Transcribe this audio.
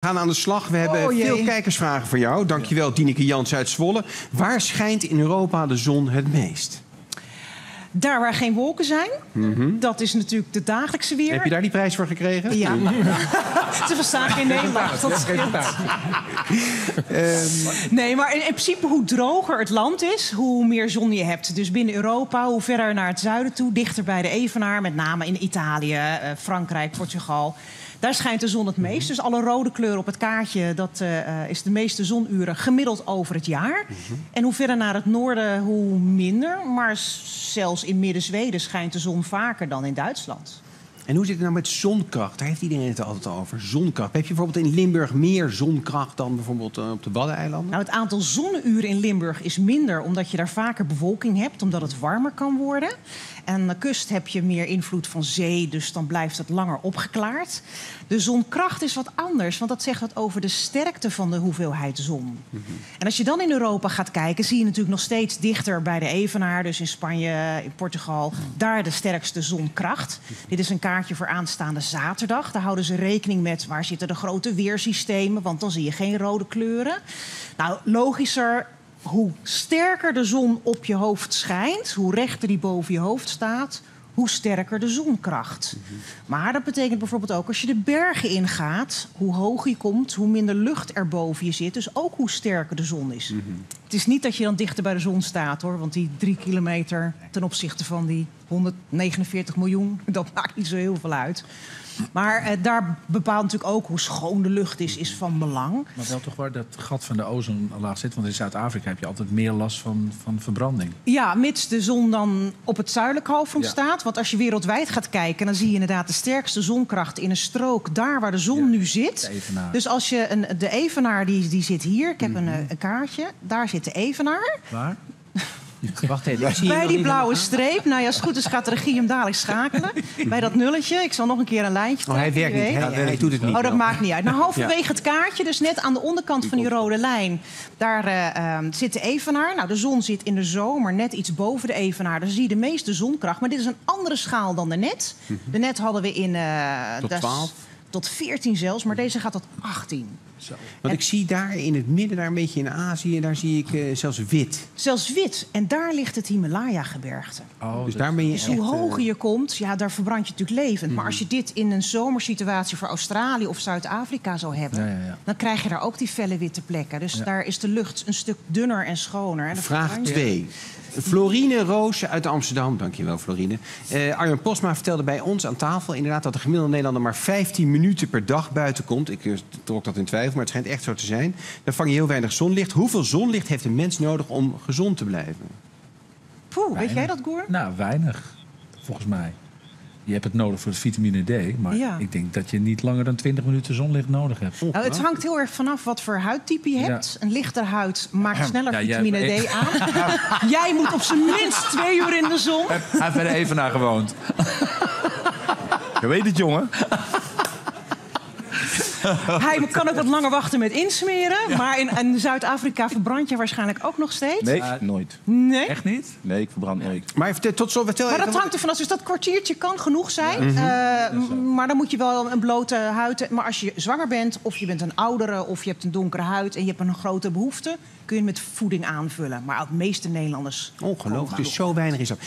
We gaan aan de slag. We hebben Oh, jee. veel kijkersvragen voor jou. Dankjewel, Tineke Jans uit Zwolle. Waar schijnt in Europa de zon het meest? Daar waar geen wolken zijn, dat is natuurlijk de dagelijkse weer. Mhm. Heb je daar die prijs voor gekregen? Ja. Ze verstaan geen Nederlands. Dat. Nee, maar in, in principe hoe droger het land is, hoe meer zon je hebt. Dus binnen Europa, hoe verder naar het zuiden toe, dichter bij de Evenaar, met name in Italië, eh, Frankrijk, Portugal. Daar schijnt de zon het meest. Dus alle rode kleuren op het kaartje, dat eh, eh, is de meeste zonuren gemiddeld over het jaar. En hoe verder naar het noorden, hoe minder. Maar s- in Midden-Zweden schijnt de zon vaker dan in Duitsland. En hoe zit het nou met zonkracht? Daar heeft iedereen het altijd over. Zonkracht. Heb je bijvoorbeeld in Limburg meer zonkracht dan bijvoorbeeld eh, op de Waddeneilanden? Nou, het aantal zonneuren in Limburg is minder omdat je daar vaker bewolking hebt, omdat het warmer kan worden. En aan de kust heb je meer invloed van zee, dus dan blijft het langer opgeklaard. De zonkracht is wat anders, want dat zegt wat over de sterkte van de hoeveelheid zon. En als je dan in Europa gaat kijken, zie je natuurlijk nog steeds dichter bij de Evenaar, dus in Spanje, in Portugal, daar de sterkste zonkracht. Dit is een voor aanstaande zaterdag. Daar houden ze rekening met waar zitten de grote weersystemen, want dan zie je geen rode kleuren. Nou, logischer, hoe sterker de zon op je hoofd schijnt, hoe rechter die boven je hoofd staat, hoe sterker de zonkracht. Maar dat betekent bijvoorbeeld ook als je de bergen ingaat, hoe hoog je komt, hoe minder lucht er boven je zit. Dus ook hoe sterker de zon is. Het is niet dat je dan dichter bij de zon staat hoor, want die drie kilometer ten opzichte van die 149 miljoen, dat maakt niet zo heel veel uit. Maar eh, daar bepaalt natuurlijk ook hoe schoon de lucht is, is van belang. Maar wel toch waar dat gat van de ozonlaag zit. Want in Zuid-Afrika heb je altijd meer last van, van verbranding. Ja, mits de zon dan op het zuidelijk halfrond Ja. staat. Want als je wereldwijd gaat kijken, dan zie je inderdaad de sterkste zonkracht in een strook daar waar de zon nu zit. de Evenaar. Dus als je een, de Evenaar die, die zit hier, ik heb een, Mhm. eh, een kaartje, daar zit de Evenaar. Waar? Wacht even, ik zie je Bij die blauwe streep, nou ja, als het goed is gaat de regie hem dadelijk schakelen. Bij dat nulletje, ik zal nog een keer een lijntje Oh, hij trekken, werkt niet. Hij, hij doet het niet. Oh, dat maakt niet uit. Nou, halverwege Ja. het kaartje, dus net aan de onderkant van die rode lijn, daar eh, ehm, zit de evenaar. Nou, de zon zit in de zomer net iets boven de evenaar. Dus zie je de meeste zonkracht. Maar dit is een andere schaal dan de net. De net hadden we in... eh, Tot dat is 12? Tot 14 zelfs, maar deze gaat tot 18. Want ik zie daar in het midden, daar een beetje in Azië, daar zie ik eh, zelfs wit. Zelfs wit. En daar ligt het Himalaya-gebergte. Oh, Dus daar ben je Dus echt... hoe eh, hoger je komt, ja, daar verbrand je natuurlijk levend. Maar als je dit in een zomersituatie voor Australië of Zuid-Afrika zou hebben... Ja, ja, ja. dan krijg je daar ook die felle witte plekken. Dus daar is de lucht een stuk dunner en schoner. En dan Vraag verbrand je- 2. Florine Roosje uit Amsterdam. Dankjewel, Florine. Eh Arjen Posma vertelde bij ons aan tafel inderdaad dat de gemiddelde Nederlander maar 15 minuten per dag buiten komt. Ik eh, trok dat in twijfel, maar het schijnt echt zo te zijn. Dan vang je heel weinig zonlicht. Hoeveel zonlicht heeft een mens nodig om gezond te blijven? Poeh, weet jij dat, Goer? Nou, weinig, volgens mij. Je hebt het nodig voor de vitamine D. Maar Ja. ik denk dat je niet langer dan 20 minuten zonlicht nodig hebt. Nou, het hangt heel erg vanaf wat voor huidtype je Ja. hebt. Een lichter huid maakt sneller Ja, jij- vitamine D aan. jij moet op zijn minst twee uur in de zon. Hij heeft bij de Evenaar gewoond. Je weet het, jongen. Hij kan ook wat langer wachten met insmeren. Maar in, in Zuid-Afrika verbrand je waarschijnlijk ook nog steeds. Nee, nooit. Nee. Echt niet? Nee, ik verbrand nooit. Maar even, tot zo, vertel Maar even dat hangt er vanaf. Dus dat kwartiertje kan genoeg zijn. Mhm. Eh, maar dan moet je wel een blote huid... Maar als je zwanger bent, of je bent een oudere... of je hebt een donkere huid en je hebt een grote behoefte... kun je het met voeding aanvullen. Maar ook de meeste Nederlanders... Ongelooflijk, dus zo weinig is dat.